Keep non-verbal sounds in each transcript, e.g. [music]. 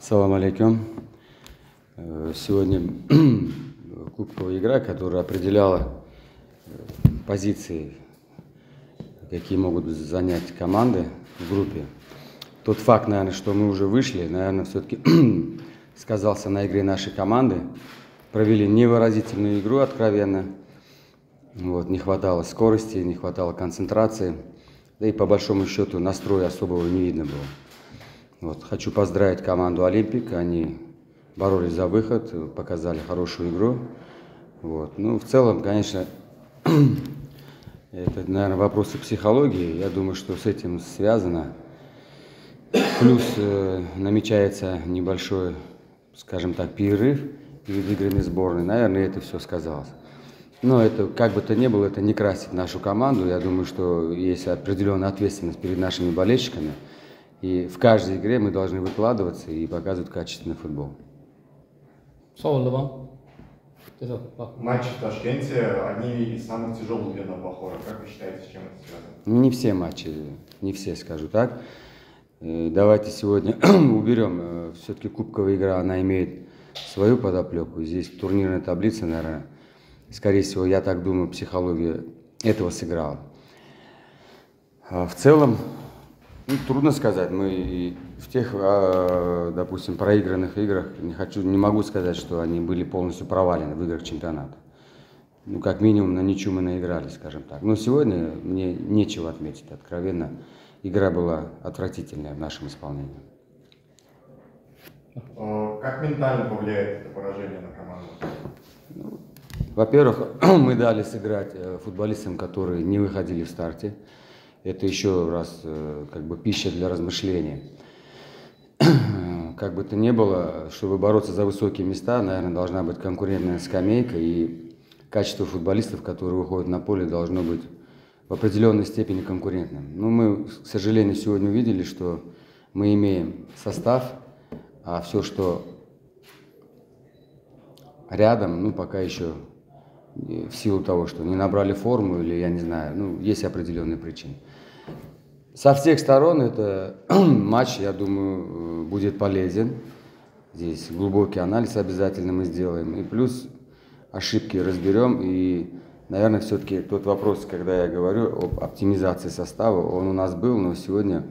Салам алейкум. Э, Сегодня [clears throat] кубковая игра, которая определяла э, позиции, какие могут занять команды в группе. Тот факт, наверное, что мы уже вышли, наверное, все-таки [clears throat] сказался на игре нашей команды. Провели невыразительную игру, откровенно. Вот, не хватало скорости, не хватало концентрации. Да и по большому счету настроя особого не видно было. Вот, хочу поздравить команду «Олимпик». Они боролись за выход, показали хорошую игру. Вот. Ну, в целом, конечно, [clears throat] это, наверное, вопросы психологии. Я думаю, что с этим связано. Плюс э, намечается небольшой, скажем так, перерыв перед играми сборной. Наверное, это все сказалось. Но это, как бы то ни было, это не красит нашу команду. Я думаю, что есть определенная ответственность перед нашими болельщиками – и в каждой игре мы должны выкладываться и показывать качественный футбол. Матчи в Ташкенте одни из самых тяжелых для Новохора. Как вы считаете, с чем это связано? Ну, Не все матчи, не все, скажу так. Э, Давайте сегодня [clears throat] уберем. Все-таки кубковая игра, она имеет свою подоплеку. Здесь турнирная таблица, наверное, скорее всего, я так думаю, психология этого сыграла. А в целом, ну, трудно сказать. Мы и в тех, а, допустим, проигранных играх не хочу, не могу сказать, что они были полностью провалены в играх чемпионата. Ну, как минимум, на ничью мы наиграли, скажем так. Но сегодня мне нечего отметить, откровенно. Игра была отвратительная в нашем исполнении. Э, Как ментально повлияет это поражение на команду? Во-первых, [clears throat] мы дали сыграть э, футболистам, которые не выходили в старте. Это еще раз э, как бы пища для размышления. Как бы то ни было, чтобы бороться за высокие места, наверное, должна быть конкурентная скамейка, и качество футболистов, которые выходят на поле, должно быть в определенной степени конкурентным. Но мы, к сожалению, сегодня увидели, что мы имеем состав, а все, что рядом, ну, пока еще в силу того, что не набрали форму или, я не знаю, ну, есть определенные причины. Со всех сторон это [clears throat] матч, я думаю, э, будет полезен. Здесь глубокий анализ обязательно мы сделаем. И плюс ошибки разберем. И, наверное, все-таки тот вопрос, когда я говорю об оптимизации состава, он у нас был, но сегодня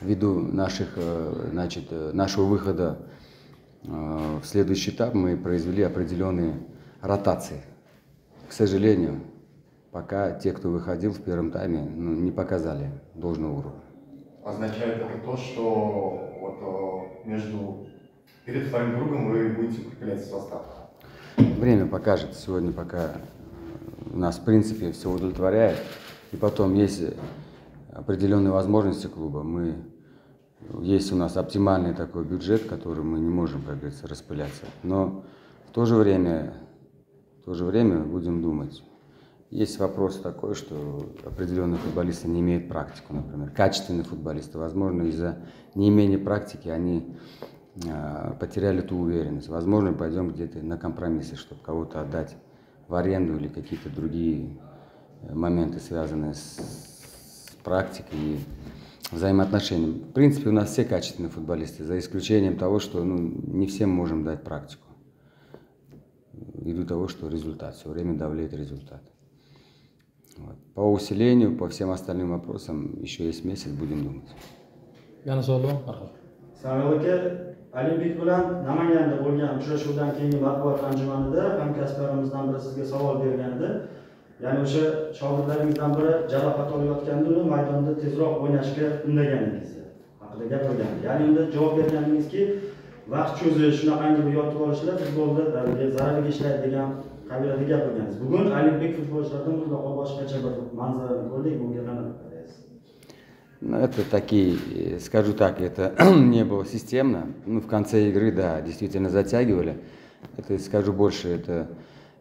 ввиду наших, э, значит, э, нашего выхода в следующий этап мы произвели определенные ротации. К сожалению, пока те, кто выходил в первом тайме, ну, не показали должного уровня. Означает это то, что вот э, между перед вторым кругом вы будете укреплять состав? Время покажет. Сегодня пока нас, в принципе, все удовлетворяет. И потом есть определенные возможности клуба. Мы, есть у нас оптимальный такой бюджет, который мы не можем, как говорится, распыляться. Но в то же время, в то же время будем думать. Есть вопрос такой, что определенные футболисты не имеют практику, например. Качественные футболисты, возможно, из-за неимения практики они а, потеряли ту уверенность. Возможно, пойдем где-то на компромиссы, чтобы кого-то отдать в аренду или какие-то другие э, моменты, связанные с, практикой и взаимоотношениями. В принципе, у нас все качественные футболисты, за исключением того, что ну, не всем можем дать практику. Ввиду того, что результат, все время давлеет результат. Вот. По усилению, по всем остальным вопросам еще есть месяц, будем думать. Yana savol bor? Marhamat. Samvel aka olimpik bilan namanganda bo'lgan uchrashuvdan keyingi matbuot anjumanida hamkasblarimizdan biri sizga savol bergan edi ya'ni o'sha shogirdlaringizdan biri jarohat olayotganda uni maydonda tezroq o'ynashga undaganingizni haqida gapirgan ya'ni unda javob berganingizki vaqt cho'zish shunaqangi bir yotib olishlar futbolda zararga ishlaydi degan qabiliyatda gapirgansiz bugun olimpik futbolchilardan mutlaqo boshqacha bir manzarani ko'rdik bunga qanaqa qaraysiz это такие, э, скажу так, это [clears throat] не было системно. Ну, в конце игры, да, действительно затягивали. Это, скажу больше, это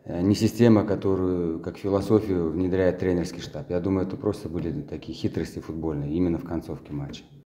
э, не система, которую, как философию, внедряет тренерский штаб. Я думаю, это просто были такие хитрости футбольные, именно в концовке матча.